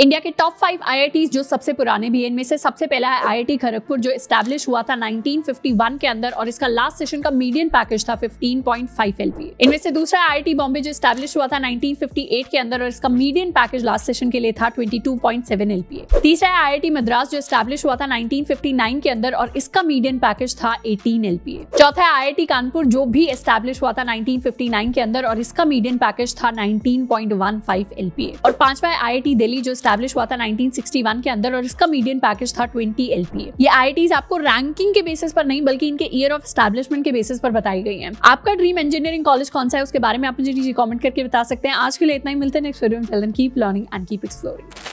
India के top five आई जो सबसे पुराने भी इनमें से सबसे पहला है आई खड़गपुर, जो स्टैब्लिश हुआ था 1951 के अंदर, और इसका लास्ट सेशन का मीडियम पैकेज था 15.5 एलपीए इनमें से दूसरा आईआईटी बॉम्बे जो स्टैब्लिश हुआ था 1958 के अंदर, और इसका मीडियन पैकेज लास्ट सेशन के लिए था 22.7 एलपीए तीसरा है आई मद्रास जो स्टैब्लिश हुआ था 1959 के अंदर, और इसका मीडियम पैकेज था 18 एलपीए चौथा है आई कानपुर, जो भी स्टैब्लिश हुआ था 1959 के अंदर, और इसका मीडियम पैकेज था 19.15 एलपीए और पांचवा है आई दिल्ली, जो स्टैब्लिश हुआ था 1961 के अंदर और इसका मीडियम पैकेज था 20 एलपीए ये आई आपको रैंकिंग के बेसिस पर नहीं, बल्कि इनके ईयर ऑफ़ स्टैब्लिशमेंट के बेसिस पर बताई गई है। आपका ड्रीम इंजीनियरिंग कॉलेज कौन सा है, उसके बारे में आप मुझे कॉमेंट करके बता सकते हैं। आज के लिए इतना ही, मिलते हैं नेक्स्ट वीडियो में। Keep learning and keep exploring